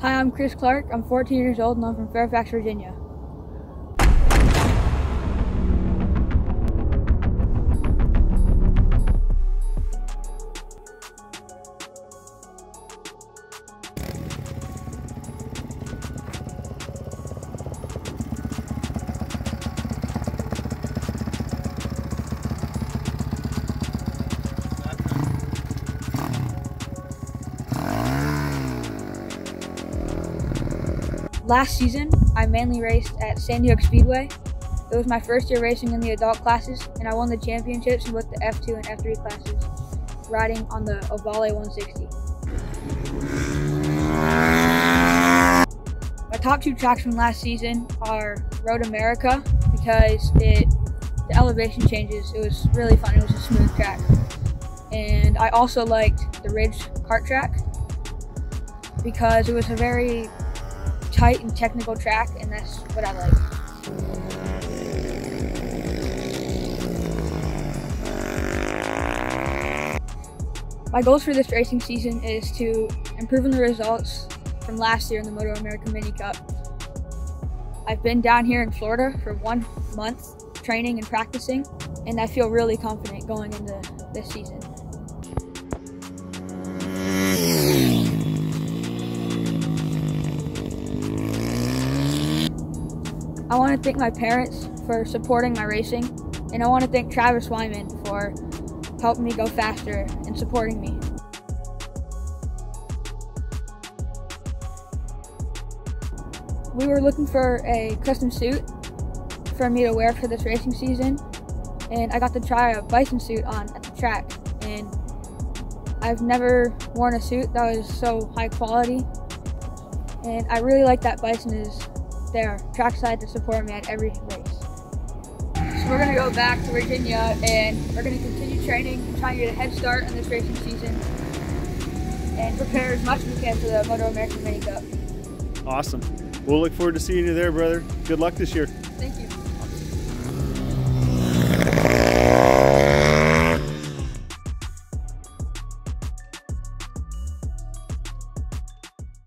Hi, I'm Chris Clark. I'm 14 years old and I'm from Fairfax, Virginia. Last season, I mainly raced at Sandy Hook Speedway. It was my first year racing in the adult classes, and I won the championships in both the F2 and F3 classes, riding on the Ohvale 160. My top two tracks from last season are Road America because it the elevation changes. It was really fun. It was a smooth track, and I also liked the Ridge kart track because it was a very tight and technical track, and that's what I like. My goals for this racing season is to improve on the results from last year in the Moto America Mini Cup. I've been down here in Florida for one month training and practicing, and I feel really confident going into this season. I want to thank my parents for supporting my racing, and I want to thank Travis Wyman for helping me go faster and supporting me. We were looking for a custom suit for me to wear for this racing season, and I got to try a bison suit on at the track, and I've never worn a suit that was so high quality, and I really like that bison is there trackside to support me at every race. So we're gonna go back to Virginia and we're gonna continue training and try and get a head start on this racing season and prepare as much as we can for the Moto American Mini Cup. Awesome. We'll look forward to seeing you there, brother. Good luck this year.